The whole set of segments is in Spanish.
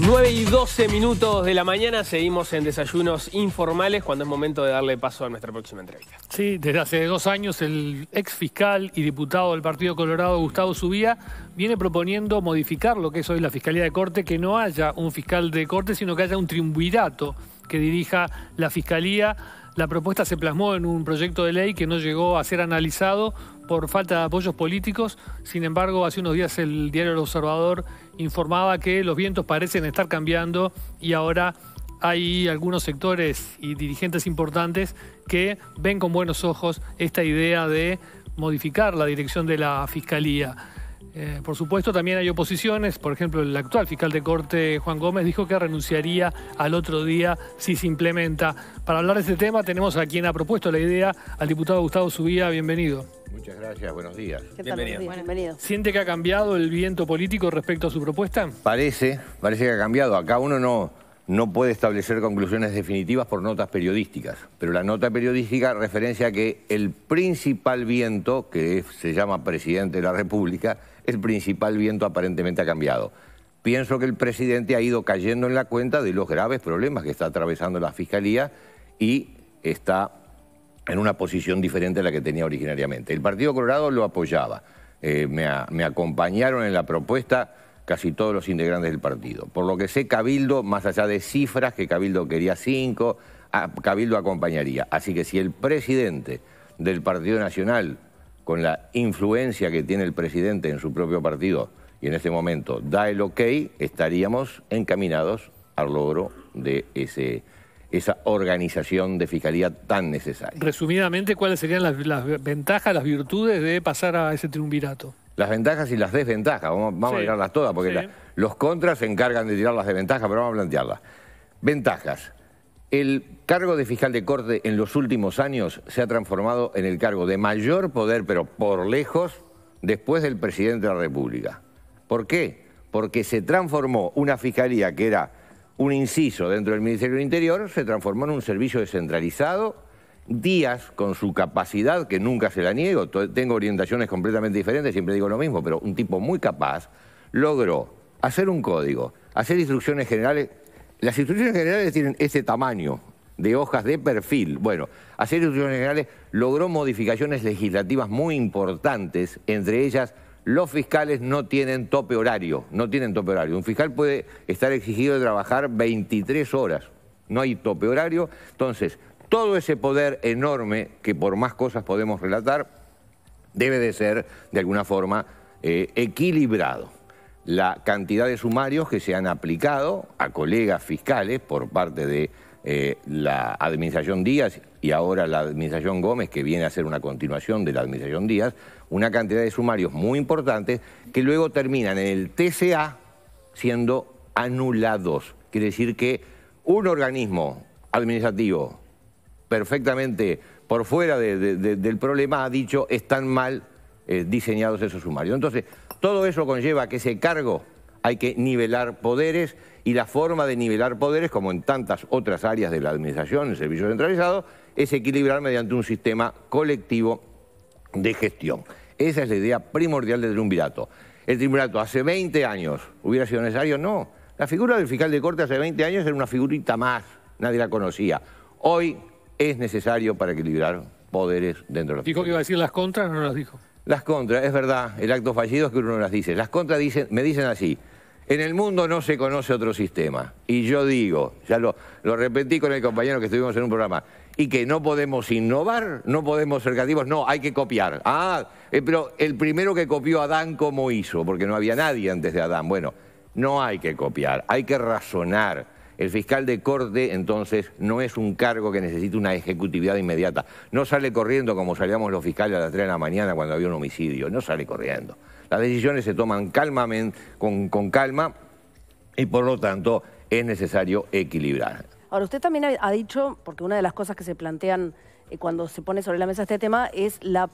9 y 12 minutos de la mañana, seguimos en desayunos informales cuando es momento de darle paso a nuestra próxima entrevista. Sí, desde hace dos años el ex fiscal y diputado del Partido Colorado, Gustavo Subía, viene proponiendo modificar lo que es hoy la Fiscalía de Corte, que no haya un fiscal de Corte, sino que haya un triunvirato que dirija la Fiscalía. La propuesta se plasmó en un proyecto de ley que no llegó a ser analizado por falta de apoyos políticos. Sin embargo, hace unos días el diario El Observador informaba que los vientos parecen estar cambiando y ahora hay algunos sectores y dirigentes importantes que ven con buenos ojos esta idea de modificar la dirección de la Fiscalía. Eh, por supuesto, también hay oposiciones. Por ejemplo, el actual fiscal de corte, Juan Gómez, dijo que renunciaría al otro día si se implementa. Para hablar de este tema, tenemos a quien ha propuesto la idea, al diputado Gustavo Subía. Bienvenido. Muchas gracias, buenos días. Bienvenido. Bienvenido. ¿Siente que ha cambiado el viento político respecto a su propuesta? Parece, parece que ha cambiado. Acá uno no, no puede establecer conclusiones definitivas por notas periodísticas, pero la nota periodística referencia que el principal viento, que se llama presidente de la República, el principal viento aparentemente ha cambiado. Pienso que el presidente ha ido cayendo en la cuenta de los graves problemas que está atravesando la Fiscalía y está en una posición diferente a la que tenía originariamente. El Partido Colorado lo apoyaba, eh, me, acompañaron en la propuesta casi todos los integrantes del partido. Por lo que sé, Cabildo, más allá de cifras, que Cabildo quería cinco, Cabildo acompañaría. Así que si el presidente del Partido Nacional con la influencia que tiene el presidente en su propio partido y en este momento da el ok, estaríamos encaminados al logro de ese, esa organización de fiscalía tan necesaria. Resumidamente, ¿cuáles serían las, ventajas, las virtudes de pasar a ese triunvirato? Las ventajas y las desventajas, vamos, a mirarlas todas, porque los contras se encargan de tirar las desventajas, pero vamos a plantearlas. Ventajas. El cargo de fiscal de corte en los últimos años se ha transformado en el cargo de mayor poder, pero por lejos, después del presidente de la República. ¿Por qué? Porque se transformó una fiscalía que era un inciso dentro del Ministerio del Interior, se transformó en un servicio descentralizado. Díaz, con su capacidad, que nunca se la niego, tengo orientaciones completamente diferentes, siempre digo lo mismo, pero un tipo muy capaz, logró hacer un código, hacer instrucciones generales las instrucciones generales tienen ese tamaño de hojas de perfil. Bueno, hacer instrucciones generales logró modificaciones legislativas muy importantes, entre ellas los fiscales no tienen tope horario, no tienen tope horario. Un fiscal puede estar exigido de trabajar 23 horas, no hay tope horario. Entonces, todo ese poder enorme que por más cosas podemos relatar, debe de ser, de alguna forma, eh, equilibrado la cantidad de sumarios que se han aplicado a colegas fiscales por parte de eh, la administración Díaz y ahora la administración Gómez, que viene a ser una continuación de la administración Díaz, una cantidad de sumarios muy importantes que luego terminan en el TCA siendo anulados. Quiere decir que un organismo administrativo perfectamente por fuera del problema ha dicho están mal eh, diseñados esos sumarios. Entonces, todo eso conlleva que ese cargo hay que nivelar poderes y la forma de nivelar poderes, como en tantas otras áreas de la administración, el servicio centralizado, es equilibrar mediante un sistema colectivo de gestión. Esa es la idea primordial del triunvirato. El triunvirato hace 20 años hubiera sido necesario, no. La figura del fiscal de corte hace 20 años era una figurita más, nadie la conocía. Hoy es necesario para equilibrar poderes dentro de la Dijo que iba a decir las contras, no las dijo. Las contras, es verdad, el acto fallido es que uno no las dice. Las contras dicen, me dicen así, en el mundo no se conoce otro sistema. Y yo digo, ya lo, lo repetí con el compañero que estuvimos en un programa, y que no podemos innovar, no podemos ser creativos, no, hay que copiar. Ah, eh, pero el primero que copió Adán, ¿cómo hizo? Porque no había nadie antes de Adán. Bueno, no hay que copiar, hay que razonar el fiscal de corte, entonces, no es un cargo que necesite una ejecutividad inmediata. No sale corriendo como salíamos los fiscales a las 3 de la mañana cuando había un homicidio. No sale corriendo. Las decisiones se toman calmamente, con, calma, y por lo tanto es necesario equilibrar. Ahora, usted también ha dicho, porque una de las cosas que se plantean eh, cuando se pone sobre la mesa este tema es la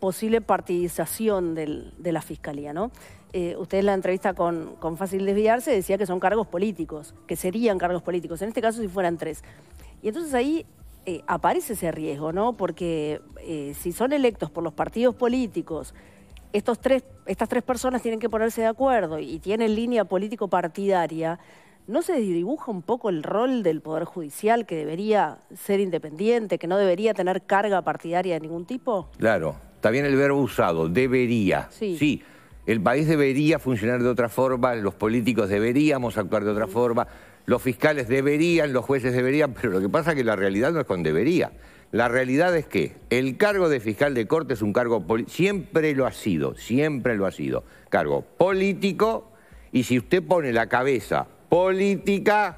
posible partidización de la Fiscalía, ¿no? Eh, usted en la entrevista con, Fácil Desviarse decía que son cargos políticos, que serían cargos políticos, en este caso si fueran tres. Y entonces ahí eh, aparece ese riesgo, ¿no? Porque eh, si son electos por los partidos políticos estos tres, estas tres personas tienen que ponerse de acuerdo y tienen línea político-partidaria, ¿no se dibuja un poco el rol del Poder Judicial que debería ser independiente, que no debería tener carga partidaria de ningún tipo? Claro, está bien el verbo usado, debería. Sí. sí. El país debería funcionar de otra forma, los políticos deberíamos actuar de otra forma, los fiscales deberían, los jueces deberían, pero lo que pasa es que la realidad no es con debería. La realidad es que el cargo de fiscal de corte es un cargo, siempre lo ha sido, siempre lo ha sido, cargo político y si usted pone la cabeza política,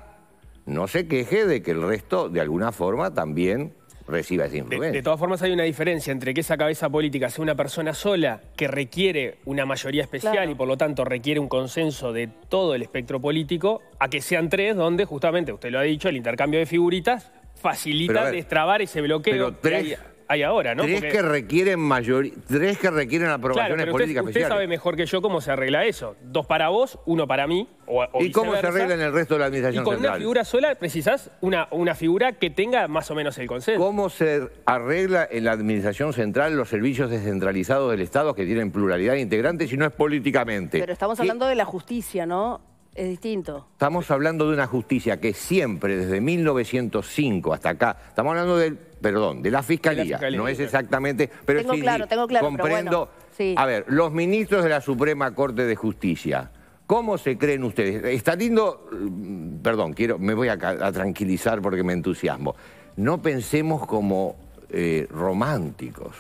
no se queje de que el resto de alguna forma también reciba esa influencia. De, todas formas hay una diferencia entre que esa cabeza política sea una persona sola que requiere una mayoría especial y por lo tanto requiere un consenso de todo el espectro político, a que sean tres donde justamente, usted lo ha dicho, el intercambio de figuritas facilita destrabar ese bloqueo que hay, ahora, ¿no? Tres que requieren mayoría, tres que requieren aprobaciones políticas usted, usted sabe mejor que yo cómo se arregla eso. Dos para vos, uno para mí. O, ¿Y cómo se arregla en el resto de la administración y con una figura sola precisás una, una figura que tenga más o menos el consenso. ¿Cómo se arregla en la administración central los servicios descentralizados del Estado que tienen pluralidad de integrantes si no es políticamente? Pero estamos hablando de la justicia, ¿no? Es distinto. Estamos hablando de una justicia que siempre, desde 1905 hasta acá, estamos hablando del, perdón, de la fiscalía. no es exactamente, pero tengo claro, tengo claro, comprendo. A ver, los ministros de la Suprema Corte de Justicia, ¿cómo se creen ustedes? Está lindo, mm, perdón, quiero, me voy a, tranquilizar porque me entusiasmo. No pensemos como eh, románticos.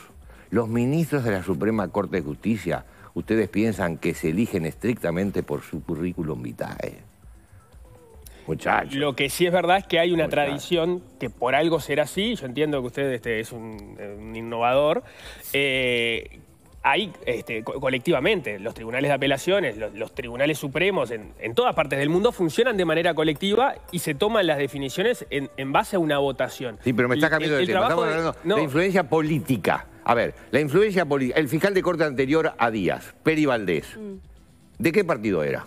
Los ministros de la Suprema Corte de Justicia ustedes piensan que se eligen estrictamente por su currículum vitae. Muchachos. Lo que sí es verdad es que hay una tradición que por algo será así. Yo entiendo que usted este, es un, innovador. Eh, hay este, colectivamente, los tribunales de apelaciones, los, tribunales supremos en, todas partes del mundo funcionan de manera colectiva y se toman las definiciones en, base a una votación. Sí, pero me está cambiando el, tema. Estamos hablando de influencia política. A ver, la influencia política. El fiscal de corte anterior a Díaz, Peri Valdés, mm. ¿de qué partido era?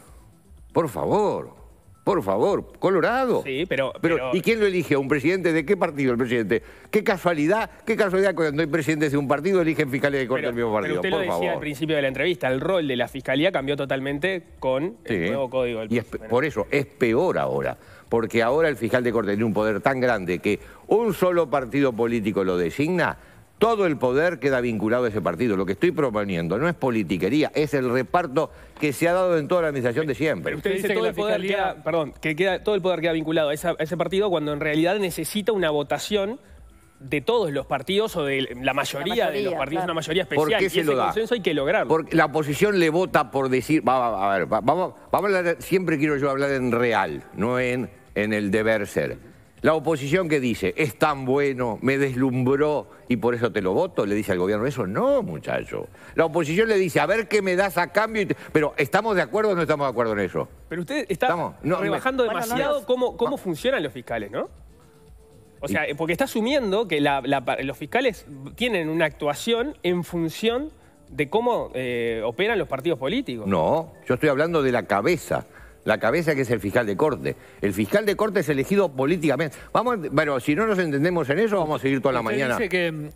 Por favor. Por favor, Colorado. Sí, pero, pero, ¿Y quién lo elige? ¿Un presidente? ¿De qué partido el presidente? ¿Qué casualidad? ¿Qué casualidad cuando hay presidentes de un partido eligen fiscales de corte del mismo partido? Pero usted lo decía al principio de la entrevista, el rol de la fiscalía cambió totalmente con el nuevo código del Y por eso es peor ahora, porque ahora el fiscal de corte tiene un poder tan grande que un solo partido político lo designa todo el poder queda vinculado a ese partido. Lo que estoy proponiendo no es politiquería, es el reparto que se ha dado en toda la administración de siempre. usted dice que todo el poder queda, perdón, que queda, todo el poder queda vinculado a, ese partido cuando en realidad necesita una votación de todos los partidos o de la mayoría, de los partidos, una mayoría especial. ¿Por qué se y ese consenso hay que lograrlo. Porque la oposición le vota por decir, a ver, vamos, vamos a hablar, siempre quiero yo hablar en real, no en, en el deber ser. La oposición que dice, es tan bueno, me deslumbró y por eso te lo voto, le dice al gobierno eso. No, muchacho. La oposición le dice, a ver qué me das a cambio. Pero ¿estamos de acuerdo o no estamos de acuerdo en eso? Pero usted está rebajando demasiado cómo, cómo funcionan los fiscales, ¿no? O sea, porque está asumiendo que los fiscales tienen una actuación en función de cómo eh, operan los partidos políticos. No, yo estoy hablando de la cabeza la cabeza que es el fiscal de corte. El fiscal de corte es elegido políticamente. Vamos, bueno, si no nos entendemos en eso, vamos a seguir toda la mañana. Dice que, mm,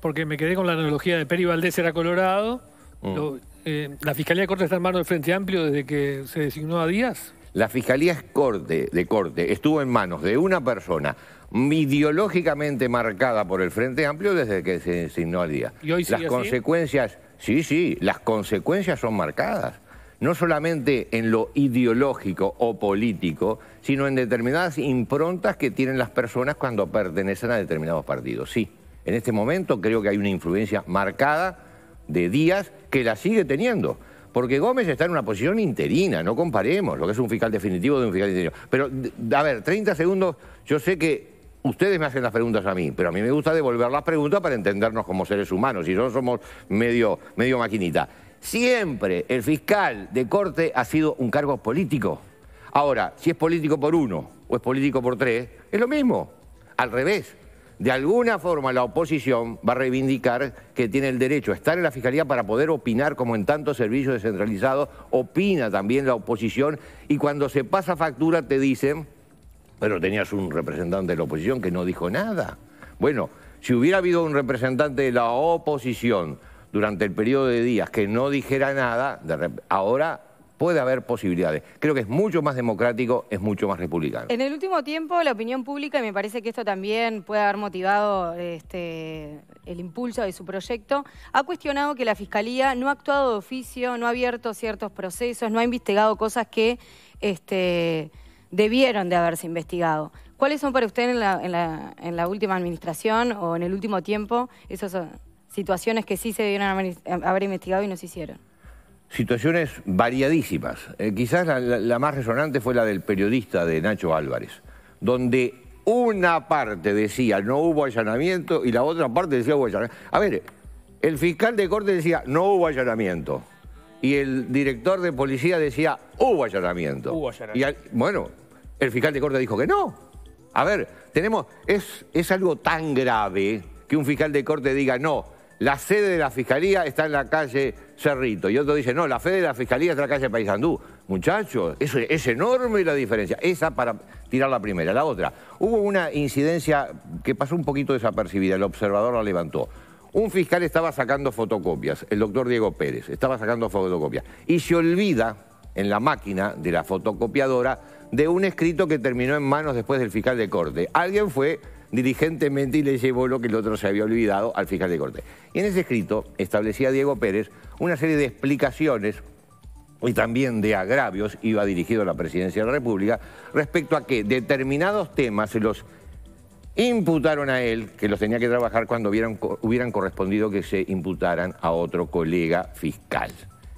porque me quedé con la analogía de Peri Valdés era Colorado, mm. eh, ¿la Fiscalía de Corte está en manos del Frente Amplio desde que se designó a Díaz? La Fiscalía corte, de Corte estuvo en manos de una persona ideológicamente marcada por el Frente Amplio desde que se designó a Díaz. ¿Y hoy Las consecuencias, sí, sí, las consecuencias son marcadas no solamente en lo ideológico o político, sino en determinadas improntas que tienen las personas cuando pertenecen a determinados partidos. Sí, en este momento creo que hay una influencia marcada de Díaz que la sigue teniendo. Porque Gómez está en una posición interina, no comparemos lo que es un fiscal definitivo de un fiscal interino. Pero, a ver, 30 segundos, yo sé que ustedes me hacen las preguntas a mí, pero a mí me gusta devolver las preguntas para entendernos como seres humanos, y no somos medio, medio maquinita. Siempre el fiscal de corte ha sido un cargo político. Ahora, si es político por uno o es político por tres, es lo mismo. Al revés. De alguna forma la oposición va a reivindicar que tiene el derecho a estar en la Fiscalía para poder opinar como en tantos servicios descentralizados, opina también la oposición y cuando se pasa factura te dicen, pero tenías un representante de la oposición que no dijo nada. Bueno, si hubiera habido un representante de la oposición durante el periodo de días que no dijera nada, ahora puede haber posibilidades. Creo que es mucho más democrático, es mucho más republicano. En el último tiempo, la opinión pública, y me parece que esto también puede haber motivado este, el impulso de su proyecto, ha cuestionado que la Fiscalía no ha actuado de oficio, no ha abierto ciertos procesos, no ha investigado cosas que este, debieron de haberse investigado. ¿Cuáles son para usted en la, en la última administración o en el último tiempo esas situaciones que sí se debieron haber investigado y no se hicieron? situaciones variadísimas. Eh, quizás la, más resonante fue la del periodista de Nacho Álvarez, donde una parte decía no hubo allanamiento y la otra parte decía hubo allanamiento. A ver, el fiscal de corte decía no hubo allanamiento y el director de policía decía hubo allanamiento. Hubo allanamiento. Y bueno, el fiscal de corte dijo que no. A ver, tenemos, es, es algo tan grave que un fiscal de corte diga no, la sede de la Fiscalía está en la calle Cerrito. Y otro dice, no, la sede de la Fiscalía está en la calle Paysandú. Muchachos, es, es enorme la diferencia. Esa para tirar la primera. La otra, hubo una incidencia que pasó un poquito desapercibida, el observador la levantó. Un fiscal estaba sacando fotocopias, el doctor Diego Pérez, estaba sacando fotocopias, y se olvida en la máquina de la fotocopiadora de un escrito que terminó en manos después del fiscal de corte. Alguien fue diligentemente y le llevó lo que el otro se había olvidado al fiscal de corte. Y en ese escrito establecía Diego Pérez una serie de explicaciones y también de agravios, iba dirigido a la presidencia de la República, respecto a que determinados temas se los imputaron a él, que los tenía que trabajar cuando hubieran, hubieran correspondido que se imputaran a otro colega fiscal.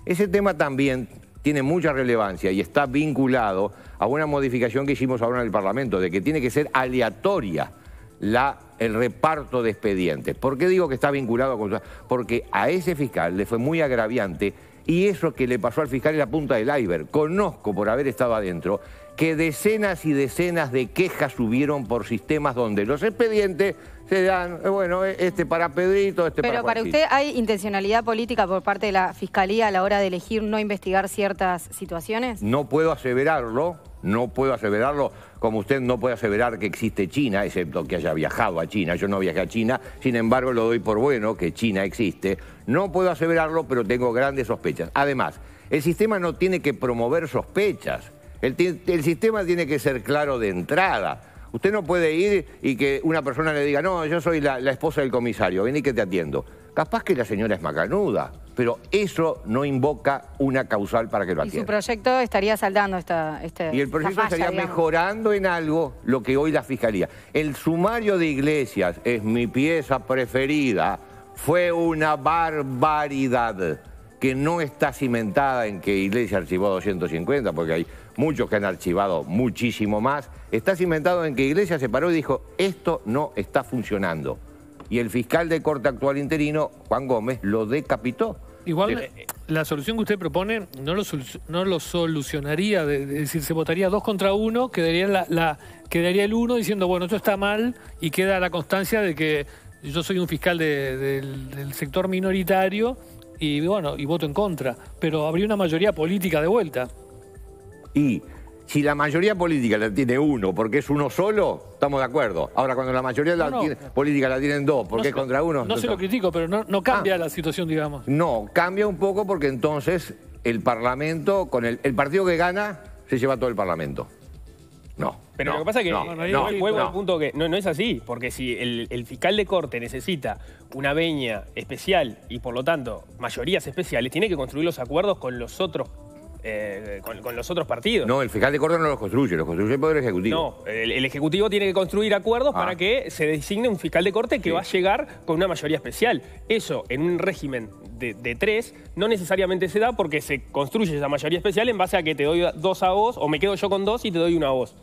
Ese tema también tiene mucha relevancia y está vinculado a una modificación que hicimos ahora en el Parlamento, de que tiene que ser aleatoria la, el reparto de expedientes. ¿Por qué digo que está vinculado con... Porque a ese fiscal le fue muy agraviante y eso que le pasó al fiscal en la punta del iceberg. Conozco, por haber estado adentro, que decenas y decenas de quejas subieron por sistemas donde los expedientes se dan, eh, bueno, eh, este para Pedrito, este para Pero para usted hay intencionalidad política por parte de la Fiscalía a la hora de elegir no investigar ciertas situaciones? No puedo aseverarlo, no puedo aseverarlo, como usted no puede aseverar que existe China, excepto que haya viajado a China. Yo no viajé a China, sin embargo lo doy por bueno que China existe. No puedo aseverarlo, pero tengo grandes sospechas. Además, el sistema no tiene que promover sospechas. El, sistema tiene que ser claro de entrada. Usted no puede ir y que una persona le diga, no, yo soy la, esposa del comisario, vení que te atiendo. Capaz que la señora es macanuda, pero eso no invoca una causal para que lo atienda. Y su proyecto estaría saldando esta, este, Y el proyecto estaría mejorando en algo lo que hoy la Fiscalía. El sumario de iglesias es mi pieza preferida. Fue una barbaridad que no está cimentada en que Iglesia archivó 250, porque hay muchos que han archivado muchísimo más. Está cimentado en que Iglesia se paró y dijo, esto no está funcionando y el fiscal de corte actual interino, Juan Gómez, lo decapitó. Igual eh, la solución que usted propone no lo, no lo solucionaría, es decir, se votaría dos contra uno, quedaría, la, quedaría el uno diciendo, bueno, esto está mal y queda la constancia de que yo soy un fiscal del, sector minoritario y bueno, y voto en contra, pero habría una mayoría política de vuelta. Y si la mayoría política la tiene uno porque es uno solo, estamos de acuerdo. Ahora, cuando la mayoría la política la tienen dos porque es contra uno... No, se lo critico, pero no, cambia ah. la situación, digamos. No, cambia un poco porque entonces el Parlamento, con el, partido que gana, se lleva todo el Parlamento. No. Pero lo que pasa es que no, vuelvo al punto que no, es así, porque si el, el, fiscal de corte necesita una veña especial y por lo tanto mayorías especiales, tiene que construir los acuerdos con los otros eh, con, los otros partidos. No, el fiscal de corte no los construye, los construye el Poder Ejecutivo. No, el, Ejecutivo tiene que construir acuerdos para ah. que se designe un fiscal de corte que va a llegar con una mayoría especial. Eso, en un régimen de, tres, no necesariamente se da porque se construye esa mayoría especial en base a que te doy dos a vos, o me quedo yo con dos y te doy una a vos.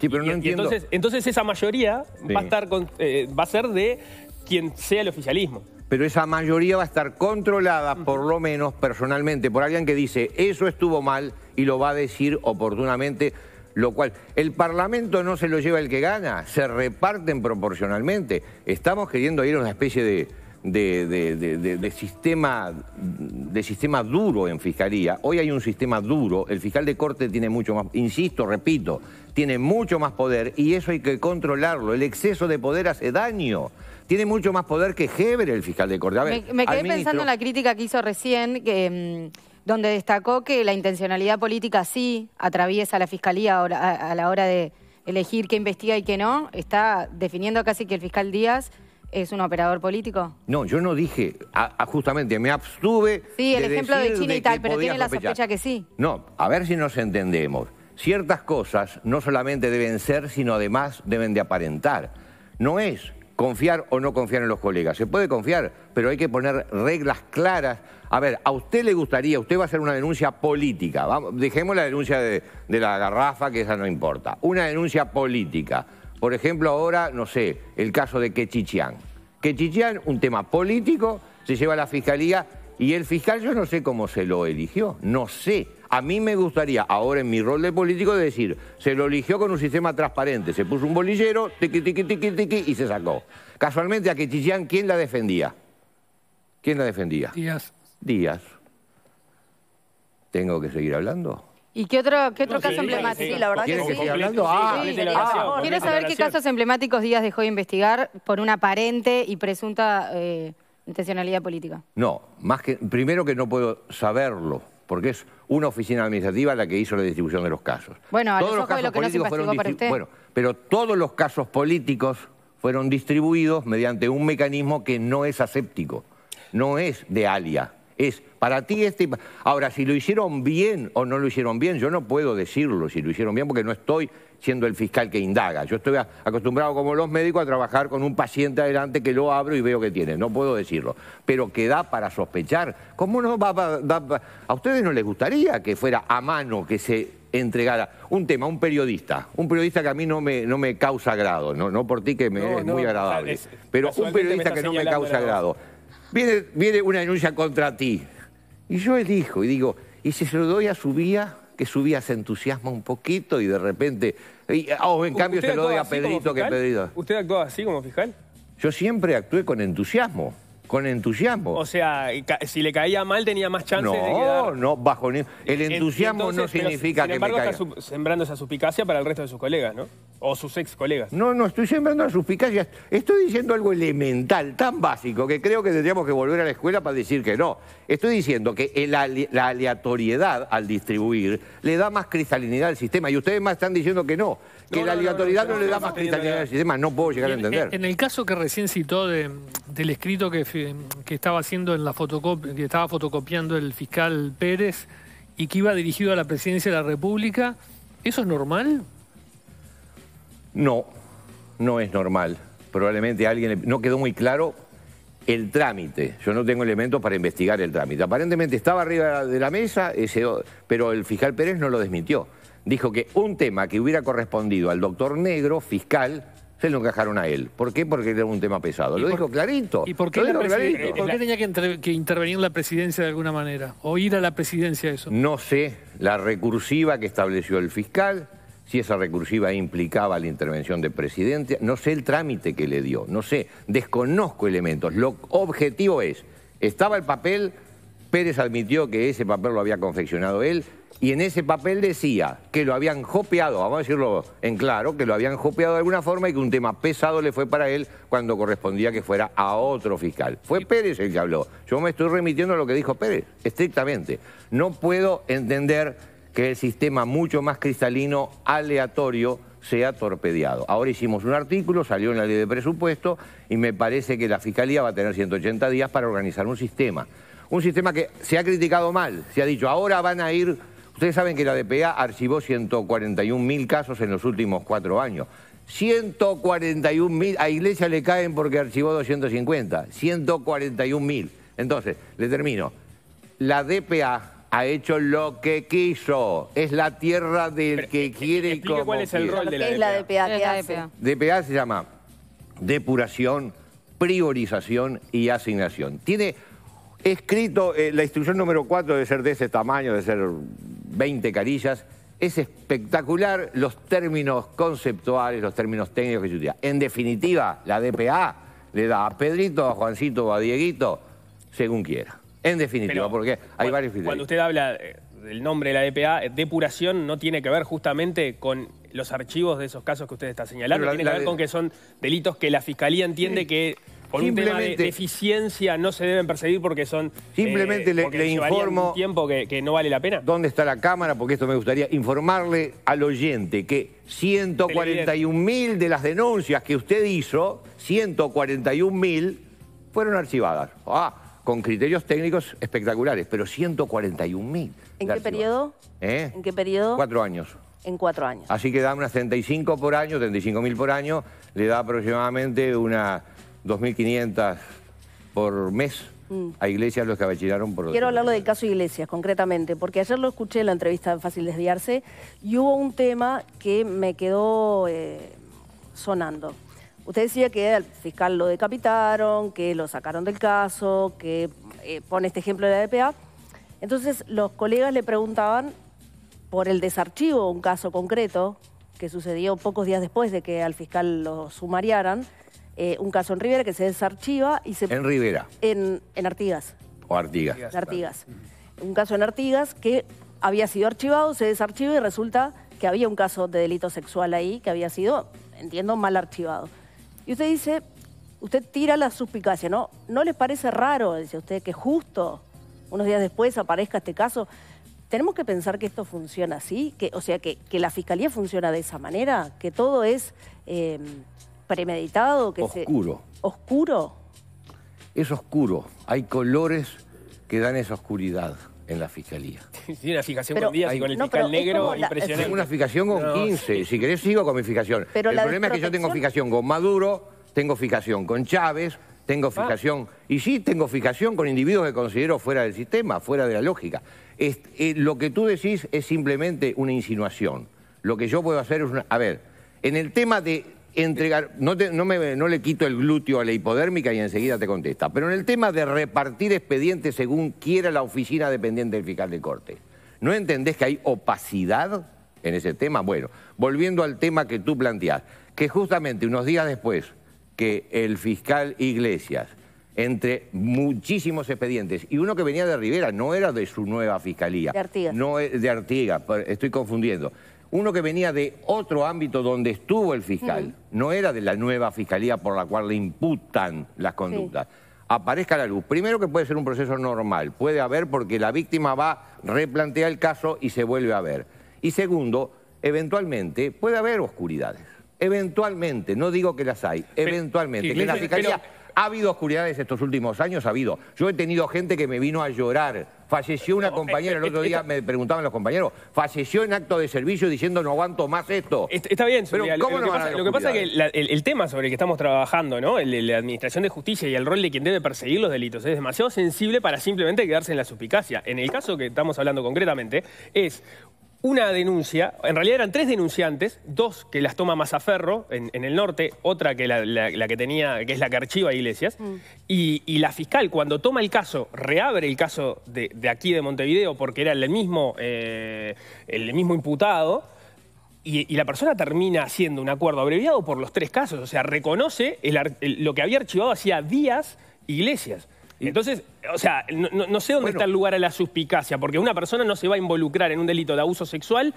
Sí, pero no entiendo. entonces, entonces esa mayoría va, a estar eh, va a ser de quien sea el oficialismo pero esa mayoría va a estar controlada, por lo menos personalmente, por alguien que dice, eso estuvo mal y lo va a decir oportunamente, lo cual, el Parlamento no se lo lleva el que gana, se reparten proporcionalmente. Estamos queriendo ir a una especie de, de, sistema, de sistema duro en Fiscalía. Hoy hay un sistema duro, el fiscal de corte tiene mucho más, insisto, repito, tiene mucho más poder y eso hay que controlarlo. El exceso de poder hace daño. Tiene mucho más poder que Heber, el fiscal de Corte. A ver, me, me quedé ministro- pensando en la crítica que hizo recién, que, mm, donde destacó que la intencionalidad política sí atraviesa la fiscalía a, a la hora de elegir qué investiga y qué no. Está definiendo casi que el fiscal Díaz es un operador político. No, yo no dije, a- a- justamente me abstuve. Sí, el de ejemplo de China y tal, pero tiene la sospechar. sospecha que sí. No, a ver si nos entendemos. Ciertas cosas no solamente deben ser, sino además deben de aparentar. No es confiar o no confiar en los colegas. Se puede confiar, pero hay que poner reglas claras. A ver, a usted le gustaría, usted va a hacer una denuncia política. Vamos, dejemos la denuncia de, de la garrafa, que esa no importa. Una denuncia política. Por ejemplo, ahora, no sé, el caso de Quechichián. Quechichián, un tema político, se lleva a la fiscalía y el fiscal yo no sé cómo se lo eligió, no sé. A mí me gustaría, ahora en mi rol de político, de decir, se lo eligió con un sistema transparente, se puso un bolillero, tiqui, tiqui, tiqui, tiqui, y se sacó. Casualmente a Quechichián, ¿quién la defendía? ¿Quién la defendía? Díaz. Díaz. ¿Tengo que seguir hablando? ¿Y qué otro, qué otro No, caso sí, emblemático? Sí, la verdad que ¿Quieren que sí. siga hablando? Sí, Ah, ah, oración, Quiero saber qué casos emblemáticos Díaz dejó de investigar por una aparente y presunta eh, intencionalidad política. No, más que primero que no puedo saberlo, porque es una oficina administrativa la que hizo la distribución de los casos. Bueno, a los de casos lo que no se políticos fueron para distri- usted. Bueno, pero todos los casos políticos fueron distribuidos mediante un mecanismo que no es aséptico, no es de alia. Es para ti este... Ahora, si lo hicieron bien o no lo hicieron bien, yo no puedo decirlo si lo hicieron bien porque no estoy siendo el fiscal que indaga. Yo estoy acostumbrado, como los médicos, a trabajar con un paciente adelante que lo abro y veo que tiene. No puedo decirlo. Pero que da para sospechar. ¿Cómo no va, ¿A ustedes no les gustaría que fuera a mano que se entregara un tema, un periodista? Un periodista que a mí no me, no me causa agrado, no, no por ti que me No, es no, muy agradable. es- pero un periodista que no me causa agrado. Viene, viene una denuncia contra ti. Y yo elijo y digo, ¿y si se lo doy a su vía? Que su vía se entusiasma un poquito y de repente... y- o en cambio ¿Usted se lo doy a Pedrito que? Pedrito... ¿Usted actuaba así como fiscal? Yo siempre actué con entusiasmo, con entusiasmo. O sea, si le caía mal tenía más chances de quedar... no, no, bajo ni... El En- entusiasmo entonces, no pero, significa sin que me embargo, caiga. está sembrando esa suspicacia para el resto de sus colegas, ¿no? O sus ex colegas. No, no, estoy sembrando las suspicacias. Estoy diciendo algo elemental, tan básico, que creo que tendríamos que volver a la escuela para decir que no. Estoy diciendo que el ale- la aleatoriedad al distribuir le da más cristalinidad al sistema. Y ustedes más están diciendo que no, que No, la no, no, aleatoriedad no, no, no, le da no, más cristalinidad al sistema. No puedo llegar a En- entender. En, el caso que recién citó de- del escrito que, que estaba haciendo en la fotocopia, que estaba fotocopiando el fiscal Pérez y que iba dirigido a la presidencia de la República, ¿eso es normal? No, no es normal. Probablemente alguien no quedó muy claro el trámite. Yo no tengo elementos para investigar el trámite. Aparentemente estaba arriba de la mesa, ese, pero el fiscal Pérez no lo desmintió. Dijo que un tema que hubiera correspondido al doctor negro, fiscal, se lo encajaron a él. ¿Por qué? Porque era un tema pesado. ¿Y Lo por- dijo clarito. ¿Y por qué, la por qué tenía que, entre- que intervenir la presidencia de alguna manera? ¿O ir a la presidencia eso? No sé la recursiva que estableció el fiscal, si esa recursiva implicaba la intervención del presidente, no sé el trámite que le dio, no sé, desconozco elementos. Lo objetivo es, estaba el papel, Pérez admitió que ese papel lo había confeccionado él, y en ese papel decía que lo habían jopeado, vamos a decirlo en claro, que lo habían jopeado de alguna forma y que un tema pesado le fue para él cuando correspondía que fuera a otro fiscal. Fue Pérez el que habló. Yo me estoy remitiendo a lo que dijo Pérez, estrictamente. No puedo entender que el sistema mucho más cristalino, aleatorio, sea torpedeado. Ahora hicimos un artículo, salió en la ley de presupuesto y me parece que la Fiscalía va a tener 180 días para organizar un sistema. Un sistema que se ha criticado mal, se ha dicho, ahora van a ir... Ustedes saben que la DPA archivó 141 mil casos en los últimos cuatro años. 141 mil, a Iglesia le caen porque archivó 250. 141 mil. Entonces, le termino. La DPA ha hecho lo que quiso. Es la tierra del Pero, que eh, quiere y como cuál es el quiere. rol de la es la DPA. DPA. DPA. DPA se llama depuración, priorización y asignación. Tiene escrito, eh, la instrucción número 4 debe ser de ese tamaño, de ser 20 carillas. Es espectacular los términos conceptuales, los términos técnicos que se utilizan. En definitiva, la DPA le da a Pedrito, a Juancito o a Dieguito, según quiera. En definitiva, Pero porque hay varios criterios. Cuando usted habla eh, del nombre de la DPA, eh, depuración no tiene que ver justamente con los archivos de esos casos que usted está señalando, la- tiene la que ver con que son delitos que la Fiscalía entiende que por un tema de, eficiencia no se deben perseguir porque son... Simplemente le, le informo... Un tiempo que, que, no vale la pena. ¿Dónde está la cámara? Porque esto me gustaría informarle al oyente que 141 mil de las denuncias que usted hizo, 141 mil, fueron archivadas. Ah, con criterios técnicos espectaculares, pero 141 mil. ¿En qué periodo? ¿Eh? ¿En qué periodo? Cuatro años. En cuatro años. Así que da unas 35 por año, 35 mil por año, le da aproximadamente una 2.500 por mes mm. a Iglesias los que por... Quiero hablarlo del caso Iglesias, concretamente, porque ayer lo escuché en la entrevista en Fácil Desviarse y hubo un tema que me quedó eh, sonando. Usted decía que al fiscal lo decapitaron, que lo sacaron del caso, que eh, pone este ejemplo de la DPA. Entonces los colegas le preguntaban por el desarchivo, un caso concreto que sucedió pocos días después de que al fiscal lo sumariaran, eh, un caso en Rivera que se desarchiva y se... En Rivera. En, en Artigas. O Artigas. En Artigas. Un caso en Artigas que había sido archivado, se desarchiva y resulta que había un caso de delito sexual ahí que había sido, entiendo, mal archivado. Y usted dice, usted tira la suspicacia, ¿no? ¿No les parece raro, dice usted, que justo unos días después aparezca este caso? ¿Tenemos que pensar que esto funciona así? Que, o sea, que, la Fiscalía funciona de esa manera, que todo es... Eh, premeditado? Que oscuro. ¿Oscuro? Es oscuro. Hay colores que dan esa oscuridad en la fiscalía. Sí, una fijación con días y con el fiscal negro impresionante. una fijación con 15. Si querés, sigo con mi fijación. Pero el problema es que yo tengo fijación con Maduro, tengo fijación con Chávez, tengo ah. fijación. Y sí, tengo fijación con individuos que considero fuera del sistema, fuera de la lógica. Eh, lo que tú decís es simplemente una insinuación. Lo que yo puedo hacer es una. A ver, en el tema de entregar, no, no, le quito el glúteo a la hipodérmica y enseguida te contesta, pero en el tema de repartir expedientes según quiera la oficina dependiente del fiscal de corte, ¿no entendés que hay opacidad en ese tema? Bueno, volviendo al tema que tú planteás, que justamente unos días después que el fiscal Iglesias, entre muchísimos expedientes, y uno que venía de Rivera, no era de su nueva fiscalía. De Artigas. No, de Artigas, estoy confundiendo uno que venía de otro ámbito donde estuvo el fiscal, no era de la nueva fiscalía por la cual le imputan las conductas, aparezca a la luz. Primero que puede ser un proceso normal, puede haber porque la víctima va, replantea el caso y se vuelve a ver. Y segundo, eventualmente puede haber oscuridades. Eventualmente, no digo que las hay, eventualmente. que la fiscalía... ¿Ha habido oscuridades estos últimos años? Ha habido. Yo he tenido gente que me vino a llorar. Falleció una compañera, el otro día me preguntaban los compañeros, falleció en acto de servicio diciendo no aguanto más esto. Está bien, pero ¿cómo lo, que pasa, lo que pasa es que el, tema sobre el que estamos trabajando, ¿no? la administración de justicia y el rol de quien debe perseguir los delitos es demasiado sensible para simplemente quedarse en la suspicacia. En el caso que estamos hablando concretamente, es una denuncia, en realidad eran tres denunciantes, dos que las toma Mazaferro en, en el norte, otra que la, que tenía, que es la que archiva Iglesias, mm. y, la fiscal cuando toma el caso, reabre el caso de, aquí de Montevideo porque era el mismo, eh, el mismo imputado, y, la persona termina haciendo un acuerdo abreviado por los tres casos, o sea, reconoce lo que había archivado hacía días Iglesias. Entonces, o sea, no, sé dónde está el lugar a la suspicacia, porque una persona no se va a involucrar en un delito de abuso sexual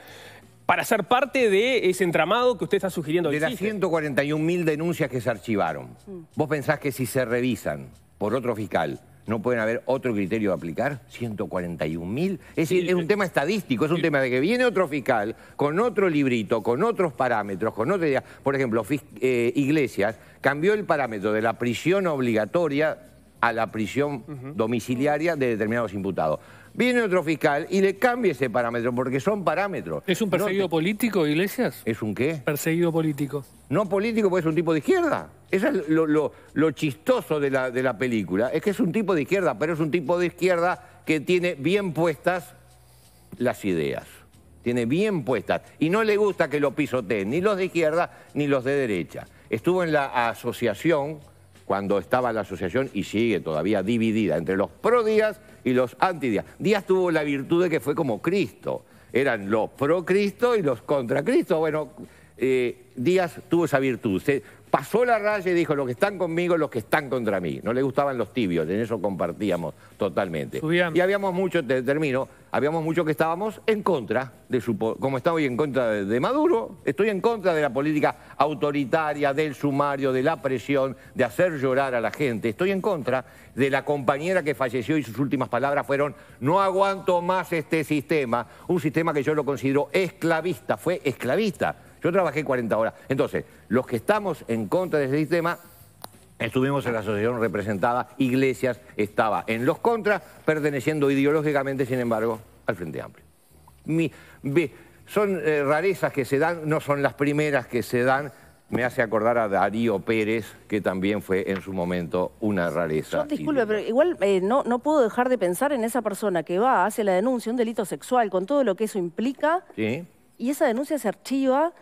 para ser parte de ese entramado que usted está sugiriendo. De las 141 mil denuncias que se archivaron, ¿vos pensás que si se revisan por otro fiscal, no pueden haber otro criterio a aplicar? 141 mil. Es, es un tema estadístico, es un tema de que viene otro fiscal con otro librito, con otros parámetros, con otro... Por ejemplo, eh, Iglesias cambió el parámetro de la prisión obligatoria a la prisión domiciliaria de determinados imputados. Viene otro fiscal y le cambia ese parámetro, porque son parámetros. ¿Es un perseguido político, Iglesias? ¿Es un qué? Perseguido político. No político porque es un tipo de izquierda. Eso es lo, chistoso de la, de la película. Es que es un tipo de izquierda, pero es un tipo de izquierda que tiene bien puestas las ideas. Tiene bien puestas. Y no le gusta que lo pisoteen ni los de izquierda ni los de derecha. Estuvo en la asociación cuando estaba la asociación y sigue todavía dividida entre los pro Díaz y los anti Díaz. Díaz tuvo la virtud de que fue como Cristo. Eran los pro Cristo y los contra Cristo. Bueno, eh, Díaz tuvo esa virtud. Pasó la raya y dijo, los que están conmigo, los que están contra mí. No le gustaban los tibios, en eso compartíamos totalmente. Y habíamos muchos, te termino, habíamos muchos que estábamos en contra de su... Como estoy en contra de, Maduro, estoy en contra de la política autoritaria, del sumario, de la presión, de hacer llorar a la gente. Estoy en contra de la compañera que falleció y sus últimas palabras fueron no aguanto más este sistema, un sistema que yo lo considero esclavista, fue esclavista yo trabajé 40 horas. Entonces, los que estamos en contra de ese sistema, estuvimos en la asociación representada, Iglesias estaba en los contras, perteneciendo ideológicamente, sin embargo, al Frente Amplio. son eh, rarezas que se dan, no son las primeras que se dan, me hace acordar a Darío Pérez, que también fue en su momento una rareza. Yo, disculpe, pero igual eh, no, no puedo dejar de pensar en esa persona que va, hace la denuncia, un delito sexual, con todo lo que eso implica, ¿Sí? y esa denuncia se archiva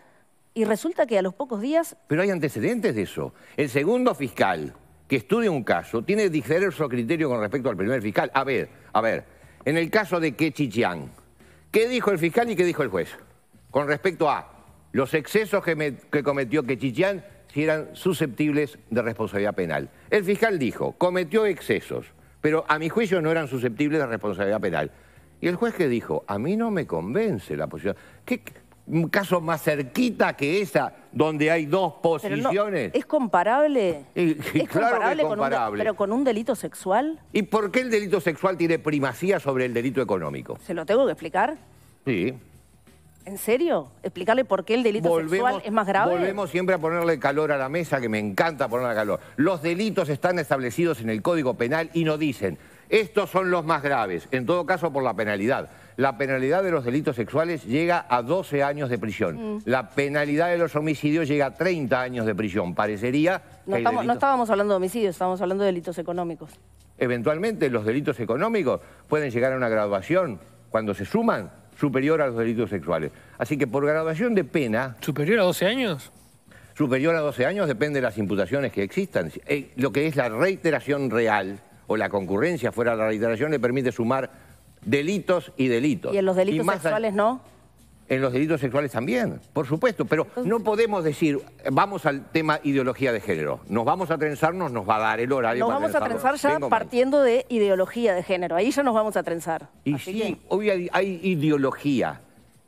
y resulta que a los pocos días... Pero hay antecedentes de eso. El segundo fiscal que estudia un caso tiene diverso criterio con respecto al primer fiscal. A ver, a ver, en el caso de Kechichian, ¿qué dijo el fiscal y qué dijo el juez? Con respecto a los excesos que, que cometió Kechichian si eran susceptibles de responsabilidad penal. El fiscal dijo, cometió excesos, pero a mi juicio no eran susceptibles de responsabilidad penal. Y el juez que dijo, a mí no me convence la posición. ¿Qué, un caso más cerquita que esa, donde hay dos posiciones. ¿Es comparable? ¿Es comparable, Con un, pero con un delito sexual. ¿Y por qué el delito sexual tiene primacía sobre el delito económico? ¿Se lo tengo que explicar? Sí. ¿En serio? ¿Explicarle por qué el delito sexual es más grave? Volvemos siempre a ponerle calor a la mesa, que me encanta ponerle calor. Los delitos están establecidos en el Código Penal y no dicen, estos son los más graves, en todo caso por la penalidad la penalidad de los delitos sexuales llega a 12 años de prisión. Mm. La penalidad de los homicidios llega a 30 años de prisión. Parecería... No, estábamos hablando de homicidios, estábamos hablando de delitos económicos. Eventualmente los delitos económicos pueden llegar a una graduación, cuando se suman, superior a los delitos sexuales. Así que por graduación de pena... ¿Superior a 12 años? Superior a 12 años depende de las imputaciones que existan. Eh, lo que es la reiteración real o la concurrencia fuera de la reiteración le permite sumar delitos y delitos. ¿Y en los delitos sexuales no? En los delitos sexuales también, por supuesto, pero no podemos decir, vamos al tema ideología de género, nos vamos a trenzarnos, nos va a dar el horario. Nos vamos a trenzar ya partiendo de ideología de género, ahí ya nos vamos a trenzar. Y sí, hoy hay ideología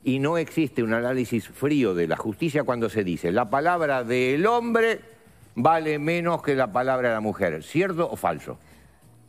y no existe un análisis frío de la justicia cuando se dice la palabra del hombre vale menos que la palabra de la mujer, ¿cierto o falso?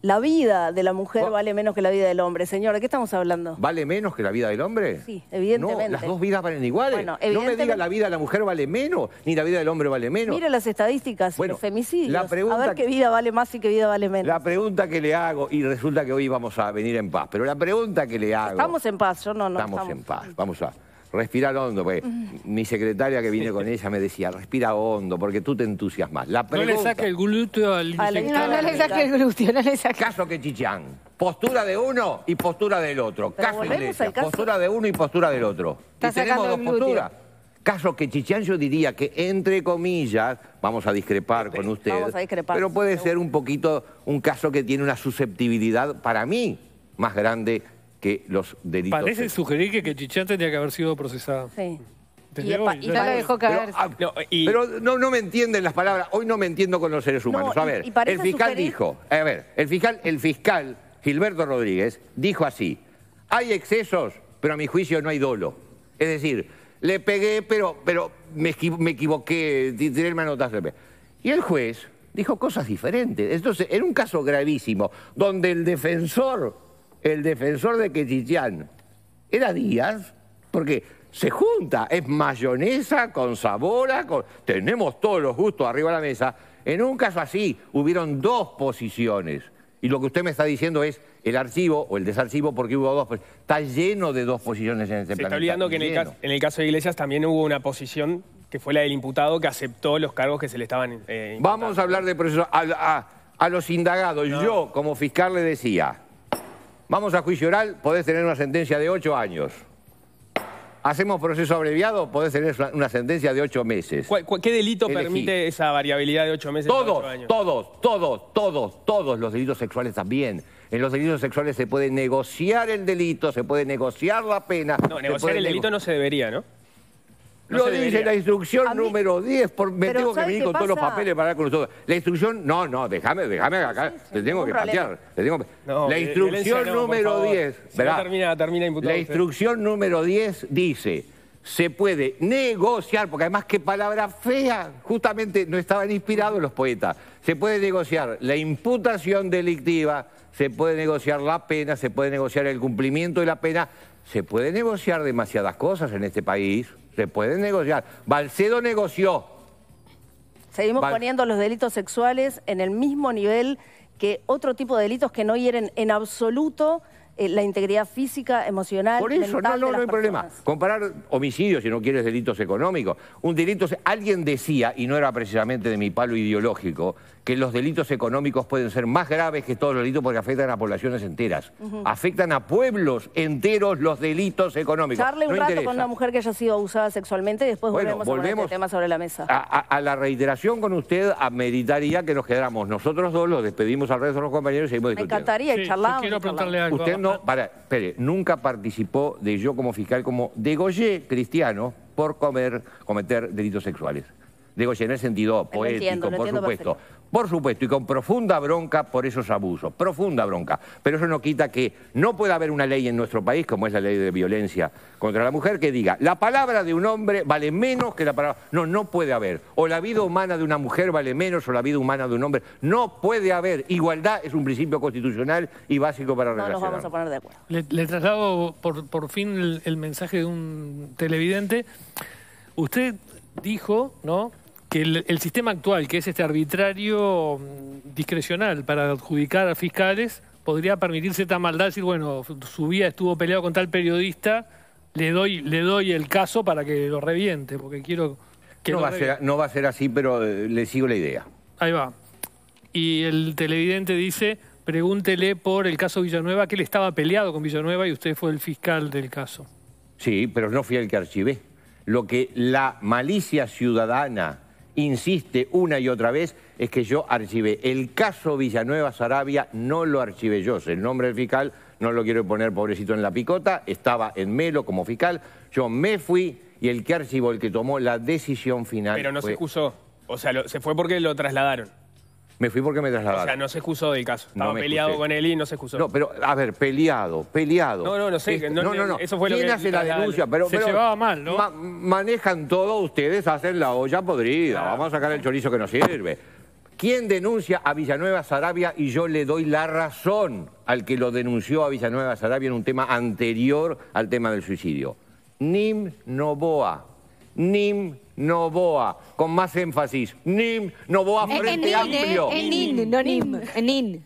La vida de la mujer vale menos que la vida del hombre. Señor, ¿de qué estamos hablando? ¿Vale menos que la vida del hombre? Sí, evidentemente. No, las dos vidas valen iguales. No me diga la vida de la mujer vale menos, ni la vida del hombre vale menos. Mire las estadísticas, bueno, los femicidios. a ver qué vida vale más y qué vida vale menos. La pregunta que le hago, y resulta que hoy vamos a venir en paz, pero la pregunta que le hago... Estamos en paz, yo no, no estamos. Estamos en paz, vamos a respirar hondo, porque mi secretaria que vine con ella me decía, respira hondo, porque tú te entusiasmas. La pregunta, no le saque el glúteo al no, no, le saque el glúteo, no le saque. Caso que Chichán, postura de uno y postura del otro. caso Iglesia, postura de uno y postura del otro. y tenemos dos posturas. Caso que Chichán yo diría que, entre comillas, vamos a discrepar con usted, pero puede ser un poquito un caso que tiene una susceptibilidad, para mí, más grande que los delitos. Parece sugerir que, que Chichán tendría que haber sido procesada. Sí. y, no lo dejó caer. Pero, ah, no, pero no, me entienden las palabras. Hoy no me entiendo con los seres humanos. a ver, el fiscal dijo, a ver, el fiscal, el fiscal Gilberto Rodríguez dijo así, hay excesos, pero a mi juicio no hay dolo. Es decir, le pegué, pero, pero me, me equivoqué, tiré el manotazo. Y el juez dijo cosas diferentes. Entonces, en un caso gravísimo, donde el defensor el defensor de Quechichián era Díaz, porque se junta, es mayonesa con sabora, tenemos todos los gustos arriba de la mesa. En un caso así hubieron dos posiciones. Y lo que usted me está diciendo es el archivo o el desarchivo porque hubo dos. Está lleno de dos posiciones en este Se está olvidando que en el, caso, de Iglesias también hubo una posición que fue la del imputado que aceptó los cargos que se le estaban eh, Vamos a hablar de proceso. A, los indagados, yo como fiscal le decía, Vamos a juicio oral, podés tener una sentencia de ocho años. Hacemos proceso abreviado, podés tener una sentencia de ocho meses. ¿Qué delito permite esa variabilidad de ocho meses? Todos, todos, todos, todos, todos los delitos sexuales también. En los delitos sexuales se puede negociar el delito, se puede negociar la pena. No, negociar el delito no se debería, ¿no? No Lo dice debería. la instrucción mí- número 10. Por, me tengo que ¿sabe venir con todos los papeles para hablar con nosotros. La instrucción, no, no, déjame, déjame acá. te tengo que patear. te tengo- No, la instrucción no, número favor. 10. Si verá, no termina, termina imputado la usted. instrucción número 10 dice, se puede negociar, porque además qué palabra fea, justamente no estaban inspirados los poetas, se puede negociar la imputación delictiva, se puede negociar la pena, se puede negociar el cumplimiento de la pena, se puede negociar demasiadas cosas en este país, se puede negociar. Balcedo negoció. Seguimos poniendo los delitos sexuales en el mismo nivel que otro tipo de delitos que no hieren en absoluto eh, la integridad física, emocional, Por eso, no, mental no, no hay problema. Comparar homicidios, si no quieres delitos económicos. Un delito, alguien decía, y no era precisamente de mi palo ideológico, que los delitos económicos pueden ser más graves que todos los delitos porque afectan a poblaciones enteras. Afectan a pueblos enteros los delitos económicos. Charle un No rato interesa. con una mujer que haya sido abusada sexualmente y después Bueno, volvemos, a poner este tema sobre la mesa. A, a- a la reiteración con usted ameritaría que nos quedáramos nosotros dos, los despedimos al resto de los compañeros y seguimos Me discutiendo. encantaría Sí, charlamos. quiero preguntarle algo. Usted no, para, espere, nunca participó de yo como fiscal como degollé cristiano por comer, cometer delitos sexuales. Degollé en el sentido poético, entiendo, por entiendo supuesto. Por supuesto, y con profunda bronca por esos abusos, profunda bronca. Pero eso no quita que no pueda haber una ley en nuestro país, como es la ley de violencia contra la mujer, que diga, la palabra de un hombre vale menos que la palabra... No, no puede haber. O la vida humana de una mujer vale menos o la vida humana de un hombre. No puede haber. Igualdad es un principio constitucional y básico para No nos relacionarnos. vamos a poner de acuerdo. Le, le traslado por, por fin el, el mensaje de un televidente. Usted dijo, ¿no? Que el, el sistema actual, que es este arbitrario mm, discrecional para adjudicar a fiscales, podría permitirse esta maldad, decir, bueno, su vida estuvo peleado con tal periodista, le doy, le doy el caso para que lo reviente, porque quiero que no, lo va a ser, no va a ser así, pero eh, le sigo la idea. Ahí va. Y el televidente dice, pregúntele por el caso Villanueva, que él estaba peleado con Villanueva y usted fue el fiscal del caso. Sí, pero no fui el que archivé. Lo que la malicia ciudadana insiste una y otra vez es que yo archivé. El caso Villanueva Sarabia no lo archivé yo. El nombre del fiscal no lo quiero poner pobrecito en la picota. Estaba en Melo como fiscal. Yo me fui y el que archivó, el que tomó la decisión final. Pero no se excusó. O sea, lo- se fue porque lo trasladaron. Me fui porque me O trasladaron. sea, no se excusó del caso. Estaba No peleado excusé. con él y no se excusó. No, pero, a ver, peleado, peleado. No, no, no sé, Este, no- no, no, no. eso fue lo ¿Quién que hace la denuncia? Pero, Se pero llevaba mal, ¿no? ma- manejan todo, ustedes hacen la olla podrida. Vamos a sacar el chorizo que nos sirve. ¿Quién denuncia a Villanueva Sarabia? Y yo le doy la razón al que lo denunció a Villanueva Sarabia en un tema anterior al tema del suicidio. Nim Novoa. Nim Novoa. Con más énfasis. Nim Novoa En Frente NIN, Amplio. En NIN, no NIM. En NIN.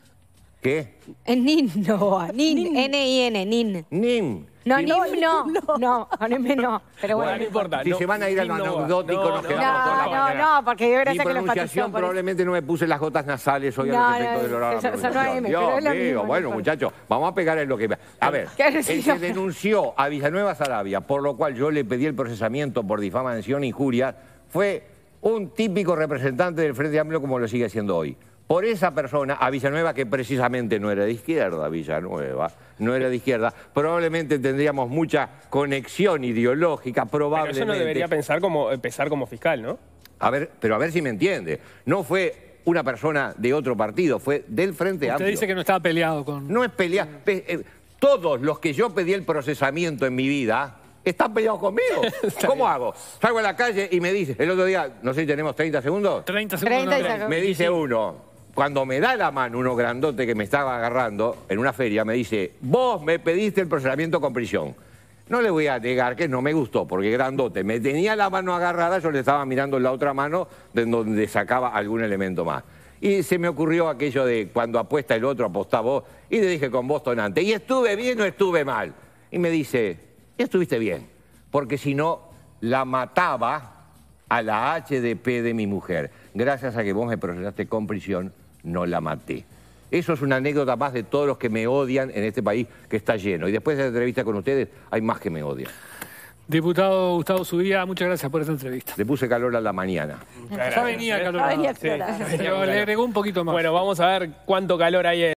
¿Qué? En NIN, no. NIN. N-I-N, NIN. Nim. No, NIM no. No, con M no. Pero Bueno, bueno. no importa. Si no, se van a ir a lo no, no, anecdótico, no, nos no, quedamos toda la No, mañana. no, no, porque de verdad Mi que lo enfatizó pronunciación por eso. probablemente no me puse las gotas nasales hoy No, a los efectos no, del horario. eso- eso no es M, pero es lo mismo, no bueno, importa. muchachos, vamos a pegar en lo que... A ver, ¿Qué que denunció a Villanueva Sarabia, por lo cual yo le pedí el procesamiento por difamación e injuria, fue un típico representante del Frente Amplio como lo sigue siendo hoy. Por esa persona, a Villanueva, que precisamente no era de izquierda, Villanueva, no era de izquierda, probablemente tendríamos mucha conexión ideológica, Pero probablemente... eso no debería pensar como, empezar como fiscal, ¿no? A ver, pero a ver si me entiende. No fue una persona de otro partido, fue del Frente Usted Amplio. dice que no estaba peleado con... No es pelear. pe- eh, todos los que yo pedí el procesamiento en mi vida están peleados conmigo. ¿Cómo hago? Salgo a la calle y me dice, el otro día, no sé si tenemos 30 segundos, 30 segundos. 30 y no, saca- me dice uno, cuando me da la mano uno grandote que me estaba agarrando en una feria, me dice, vos me pediste el procesamiento con prisión. No le voy a negar que no me gustó, porque grandote me tenía la mano agarrada, yo le estaba mirando la otra mano de donde sacaba algún elemento más. Y se me ocurrió aquello de cuando apuesta el otro, apostá vos, y le dije con voz tonante, ¿y estuve bien o estuve mal? Y me dice, estuviste bien, porque si no, la mataba a la HDP de mi mujer. Gracias a que vos me procesaste con prisión, no la maté. Eso es una anécdota más de todos los que me odian en este país que está lleno. Y después de la entrevista con ustedes, hay más que me odian. Diputado Gustavo Subía, muchas gracias por esta entrevista. Le puse calor a la mañana. Ya venía calor. Ya venía Sí, calor. Pero le agregó un poquito más. Bueno, vamos a ver cuánto calor hay en